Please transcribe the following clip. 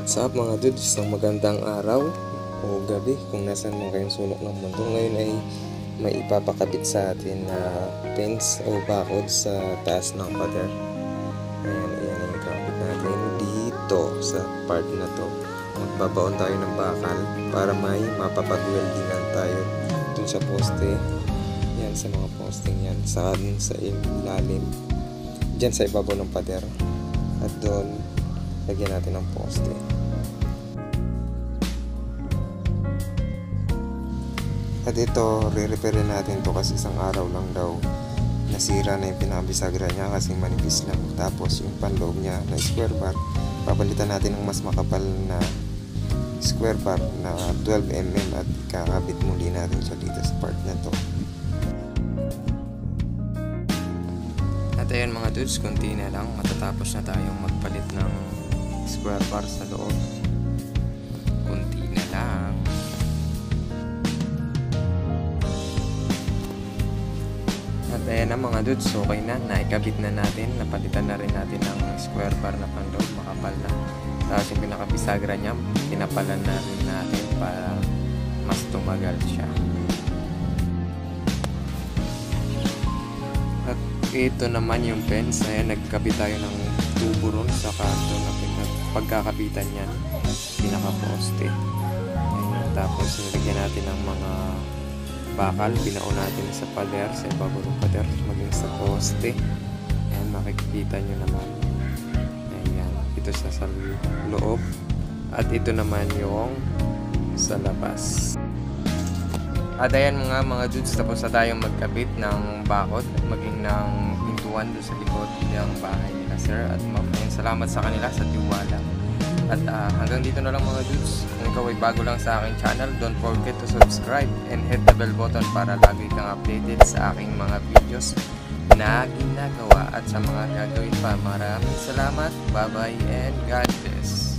What's up mga dudes? Isang magandang araw o gabi kung nasan man kayong sulok ng mundo. Ngayon ay may ipapakabit sa atin na fence o bakod sa taas ng pader. Ayan, ayan ang ikakabit natin dito sa part na to. Magbabaon tayo ng bakal para may mapapag-weldingan tayo dun sa poste. Yan sa mga posting yan. Saan sa ilalim. Diyan sa ibabaw ng pader. At doon, lagyan natin ng poste. At ito, re-repair natin to kasi isang araw lang daw nasira na yung pinakabisagra niya kasi manipis lang. Tapos yung panloob niya na square bar, papalitan natin ng mas makapal na square bar na 12mm at kakabit muli natin siya dito sa part na to. At ayun mga dudes, konti na lang matatapos na tayong magpalit ng square bar sa loob. Konti na lang. At ayan na mga dudes, okay na. Naikabit na natin. Napalitan na rin natin ng square bar na panloob. Makapal na. Tapos yung pinakabisagra niya, pinapalan na rin natin para mas tumagal siya. At ito naman yung fence. Ayan, nagkabit tayo ng tubo ron sa kanto na pinag pagkakabitan niyan. Pinaka-poste. Ayan, tapos nilagyan natin ng mga bakal. Binaon natin sa pader, sa ibabaw ng pader, maging sa poste. Ayan, makikita nyo naman. Ayan, ito sa, sa loob. At ito naman yung sa labas. At ayan mga mga dudes, tapos na tayong magkabit ng bakod at maging ng pintuan doon sa likod ng bahay sir. At maraming salamat sa kanila sa tiwala. At ah, hanggang dito na lang mga dudes. Kung ikaw ay bago lang sa aking channel, don't forget to subscribe and hit the bell button para lagi kang updated sa aking mga videos na ginagawa at sa mga gagawin pa. Maraming salamat, bye-bye, and God bless.